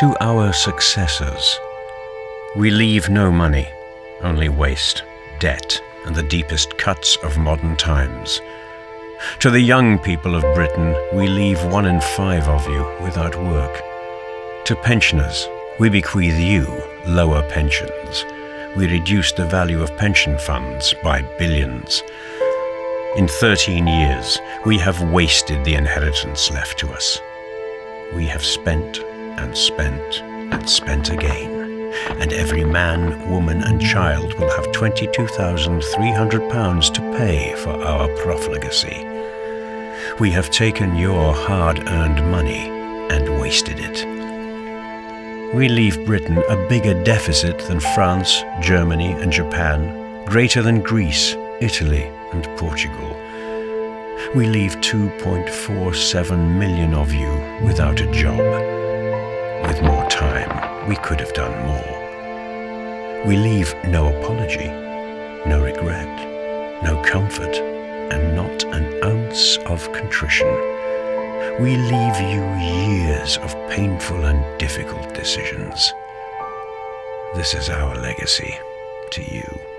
To our successors, we leave no money, only waste, debt, and the deepest cuts of modern times. To the young people of Britain, we leave one in five of you without work. To pensioners, we bequeath you lower pensions. We reduce the value of pension funds by billions. In 13 years, we have wasted the inheritance left to us. We have spent and spent and spent again and every man, woman, and child will have £22,300 to pay for our profligacy. We have taken your hard earned money and wasted it. We leave Britain a bigger deficit than France, Germany, and Japan, greater than Greece, Italy, and Portugal. We leave 2.47 million of you without a job. With more time, we could have done more. We leave no apology, no regret, no comfort, and not an ounce of contrition. We leave you years of painful and difficult decisions. This is our legacy to you.